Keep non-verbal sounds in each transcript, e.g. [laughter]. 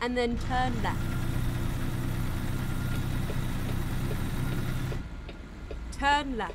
and then turn left. Turn left.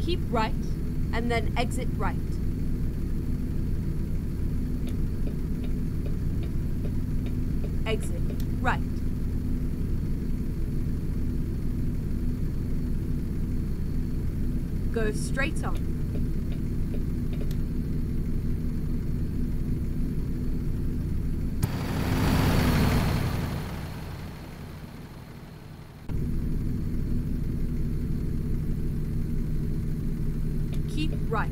Keep right and then exit right. Exit right. Go straight on. Keep right.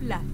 Keep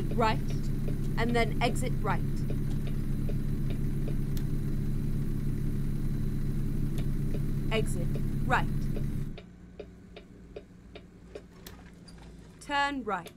right, and then exit right. Exit right. Turn right.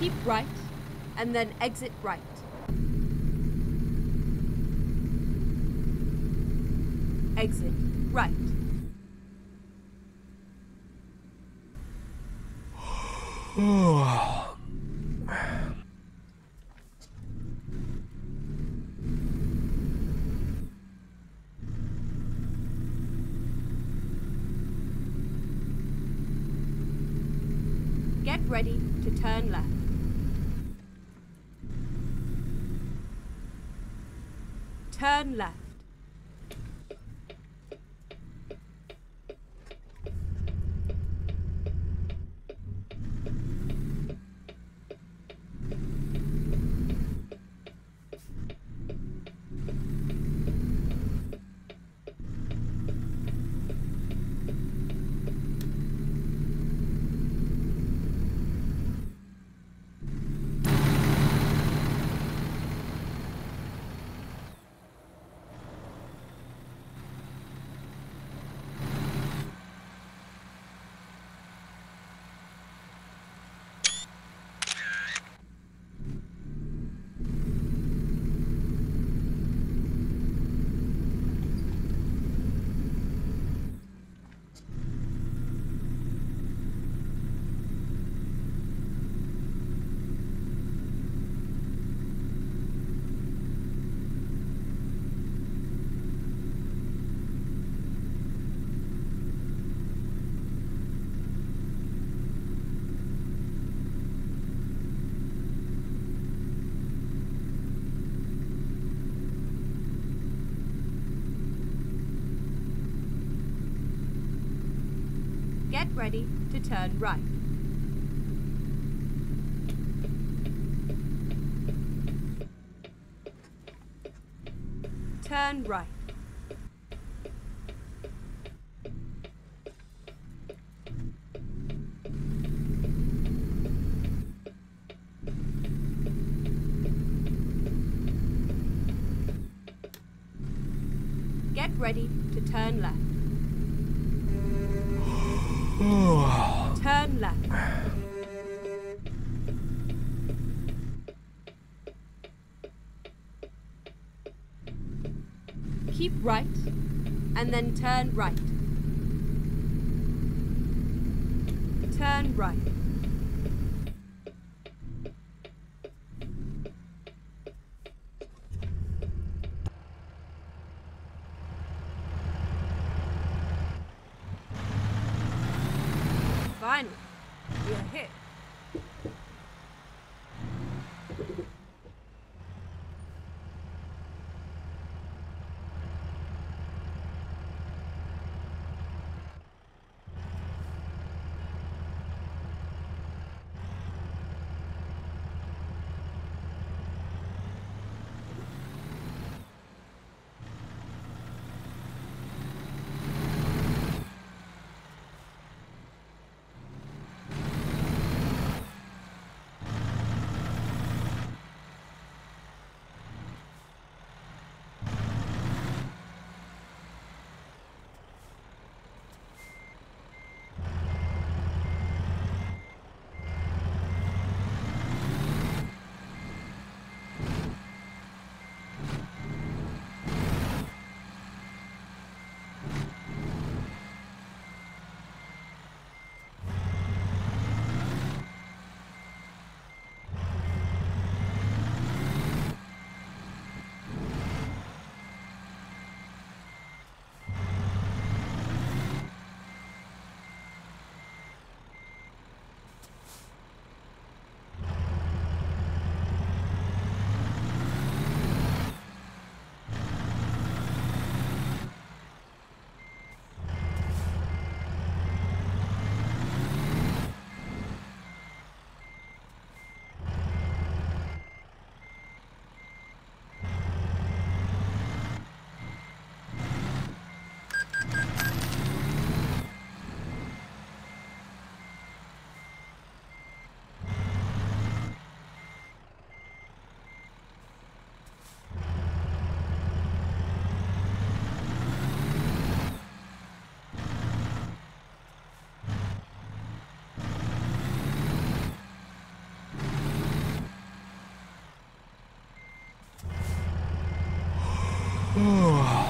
Keep right, and then exit right. Exit right. [sighs] Get ready to turn left. Turn left. Get ready to turn right. Turn right. Get ready to turn left. Turn left. Keep right and then turn right. Turn right. Oh. [sighs] [sighs]